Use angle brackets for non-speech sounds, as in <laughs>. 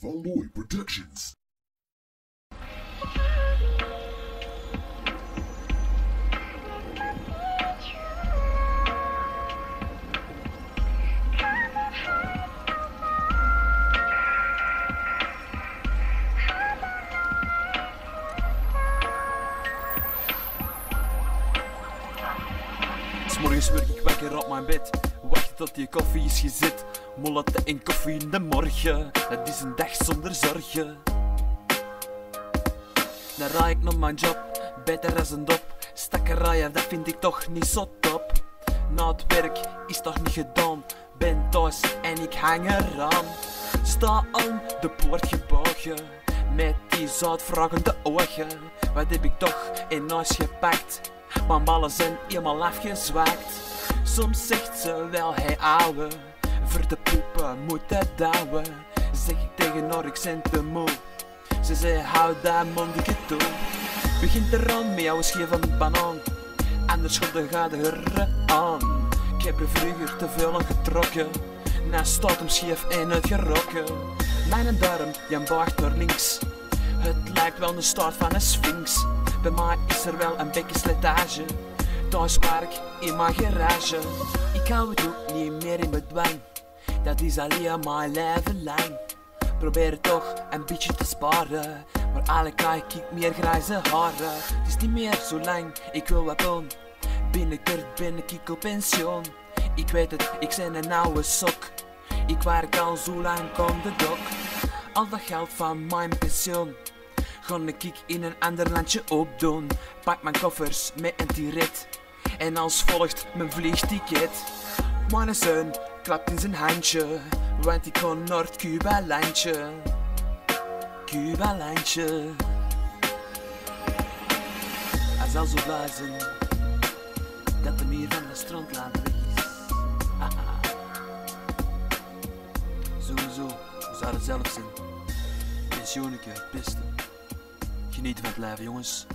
Van Looy Productions. S'morgens word ik wakker op mijn bed. Wacht tot die koffie is gezet. Mollatte en koffie in de morgen. Het is een dag zonder zorgen. Dan raai ik naar mijn job, beter als een dop. Stakkerij, dat vind ik toch niet zo top. Na het werk is toch niet gedaan. Ben thuis en ik hang eraan. Sta aan de poort gebogen. Met die zoutvragende ogen. Wat heb ik toch in huis gepakt? Mijn ballen zijn helemaal afgezwakt. Soms zegt ze wel, hey ouwe, voor de poepen moet het douwen. Zeg ik tegen haar, ik ben te moe. Ze zei, hou dat mondige toe. Begint er aan met jouw scheef van banaan. Anders gaat de gade er aan. Ik heb er vroeger te veel aan getrokken. Nou staat hem scheef en uitgerokken. Mijn duim, die buigt naar links. Het lijkt wel de start van een sphinx. Bij mij is er wel een beetje slijtage. Park in mijn garage. Ik hou het ook niet meer in bedwang. Dat is alleen mijn leven lang. Probeer toch een beetje te sparen. Maar eigenlijk krijg ik meer grijze haren. Het is niet meer zo lang, ik wil wat doen. Binnenkort ben ik op pensioen. Ik weet het, ik ben een oude sok. Ik werk al zo lang aan de dok. Al dat geld van mijn pensioen. Ga ik in een ander landje opdoen. Pak mijn koffers met een tiret. En als volgt mijn vliegticket. Mijn zoon klapt in zijn handje. Want ik kon naar het Cuba-landje. Cuba-landje. Hij zal zo blij zijn dat de meer van de strandlaan weg is. <laughs> Haha. Sowieso, we zouden zelf zijn. Pensionneke, het beste. Geniet van het leven, jongens.